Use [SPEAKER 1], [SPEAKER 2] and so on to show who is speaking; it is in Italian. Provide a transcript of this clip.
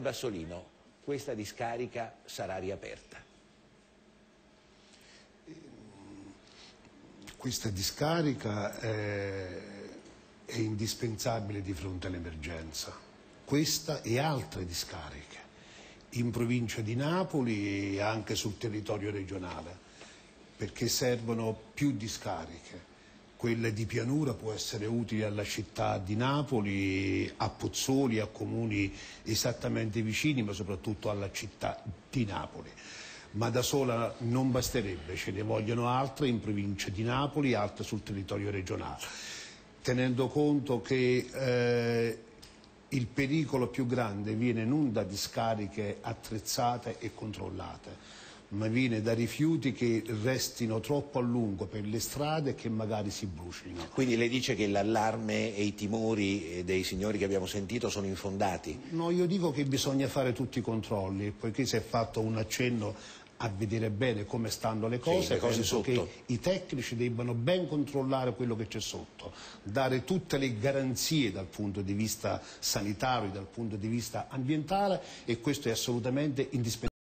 [SPEAKER 1] Bassolino, questa discarica sarà riaperta.
[SPEAKER 2] Questa discarica è, è indispensabile di fronte all'emergenza. Questa e altre discariche in provincia di Napoli e anche sul territorio regionale, perché servono più discariche. Quella di pianura può essere utile alla città di Napoli, a Pozzoli, a comuni esattamente vicini, ma soprattutto alla città di Napoli. Ma da sola non basterebbe, ce ne vogliono altre in provincia di Napoli, altre sul territorio regionale, tenendo conto che eh, il pericolo più grande viene non da discariche attrezzate e controllate, ma viene da rifiuti che restino troppo a lungo per le strade e che magari si brucino.
[SPEAKER 1] Quindi lei dice che l'allarme e i timori eh, dei signori che abbiamo sentito sono infondati?
[SPEAKER 2] No, io dico che bisogna fare tutti i controlli, poiché si è fatto un accenno a vedere bene come stanno le cose,
[SPEAKER 1] sì, le cose
[SPEAKER 2] penso che i tecnici debbano ben controllare quello che c'è sotto, dare tutte le garanzie dal punto di vista sanitario, dal punto di vista ambientale e questo è assolutamente indispensabile.